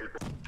el...